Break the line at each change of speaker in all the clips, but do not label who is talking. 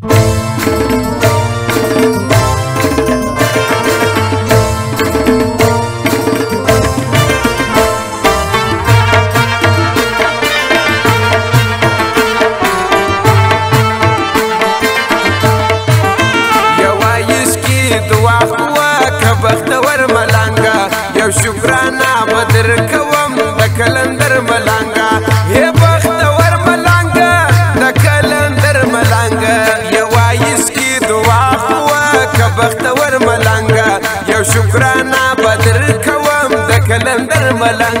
Música पलंग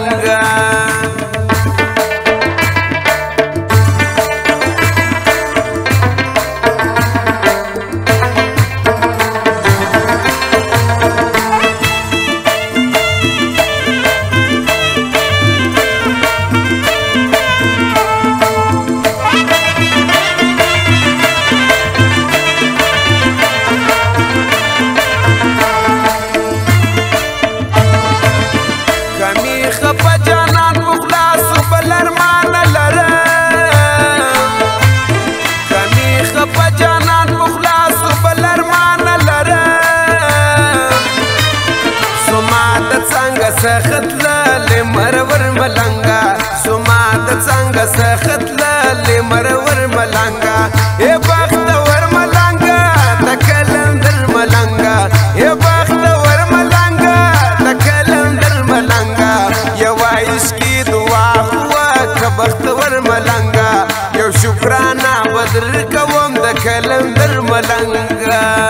ملنګا سما د څنګه سخت لاله مرور ملنګا اے بخت ور ملنګا تکلندر ملنګا اے بخت ور ملنګا تکلندر ملنګا یو عايش کی دعا خوا کبخت ور ملنګا یو شکرانه بدر کوم د کلندر ملنګا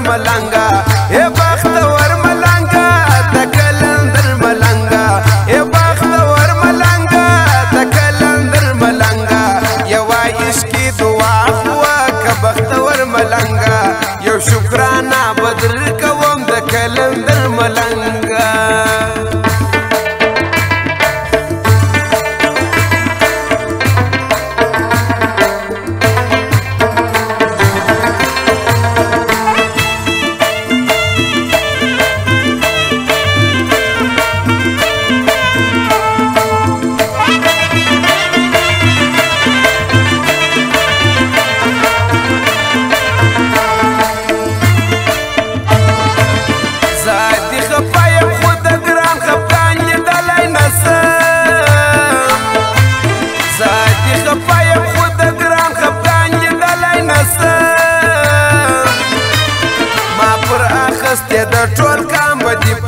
मलंग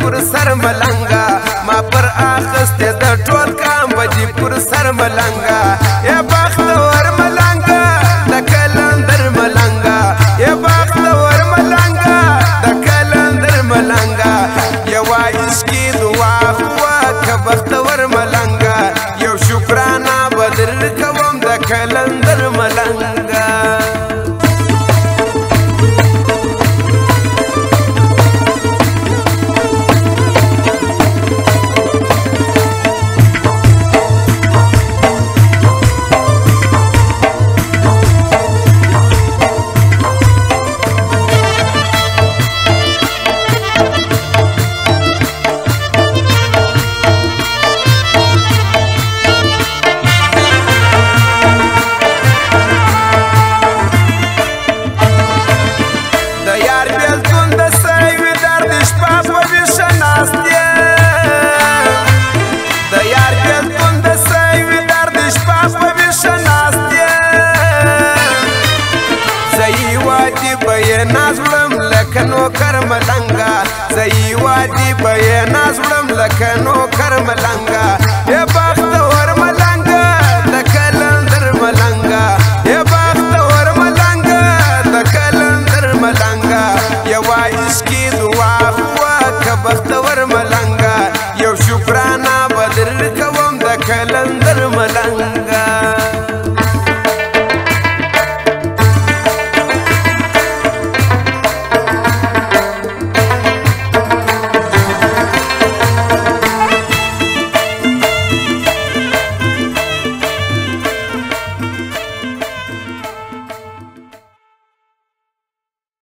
پر سر ملنګا ما پر اخسته د ټول کام بجی پر سر ملنګا یا بخت ور ملنګا د کلندر ملنګا یا بخت ور ملنګا د کلندر ملنګا یو عايش کی دعا خوا که بخت ور ملنګا یو شکرانه بدر کوم د کلندر ملنګا malanga zaiwadi bayana zulam lakano kar malanga